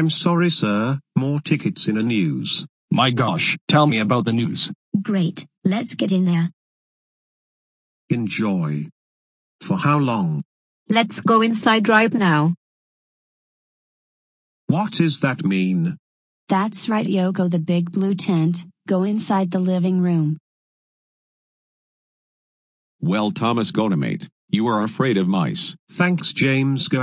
I'm sorry, sir. More tickets in a news. My gosh, tell me about the news. Great, let's get in there. Enjoy. For how long? Let's go inside right now. What does that mean? That's right, Yoko, the big blue tent. Go inside the living room. Well, Thomas Gonamate, you are afraid of mice. Thanks, James Go